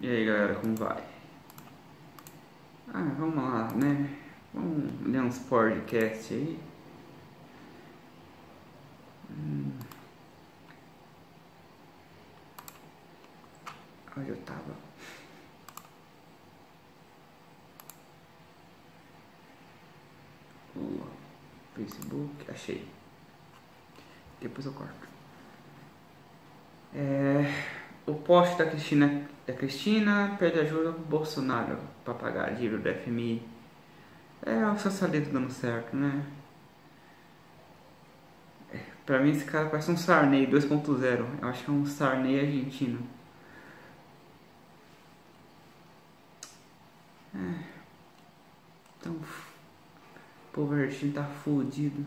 E aí galera, como vai? Ah, vamos lá, né? Vamos ler uns podcasts aí. Hum. Onde eu tava? O Facebook, achei. Depois eu corto. É o poste da Cristina, da Cristina pede ajuda pro Bolsonaro para pagar dívida do FMI. É o socialismo dando certo, né? É, pra mim esse cara parece um Sarney 2.0. Eu acho que é um Sarney argentino. É. Então, o povo argentino tá fudido.